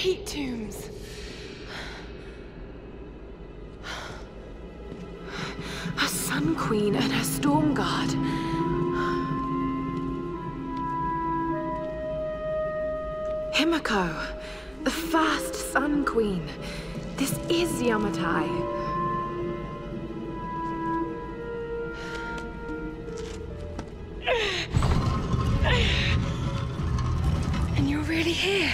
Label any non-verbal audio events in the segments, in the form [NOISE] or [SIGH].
hate tombs. A Sun Queen and a Storm God. Himiko, the first Sun Queen. This is Yamatai. And you're really here?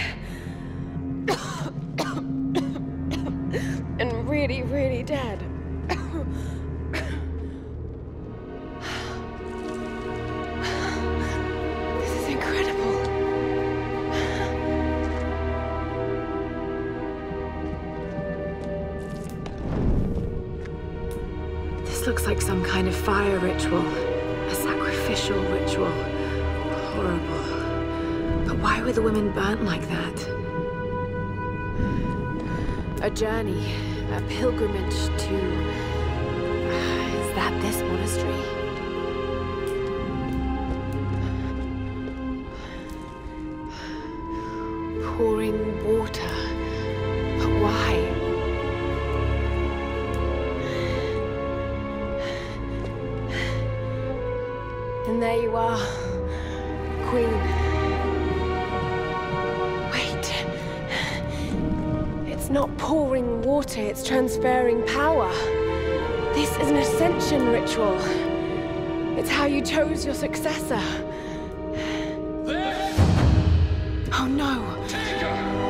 [COUGHS] and really, really dead. this is incredible. This looks like some kind of fire ritual. A sacrificial ritual. Horrible. But why were the women burnt like that? A journey, a pilgrimage to... Uh, is that this monastery? Pouring water. But why? And there you are, Queen. It's not pouring water, it's transferring power. This is an ascension ritual. It's how you chose your successor. Oh no.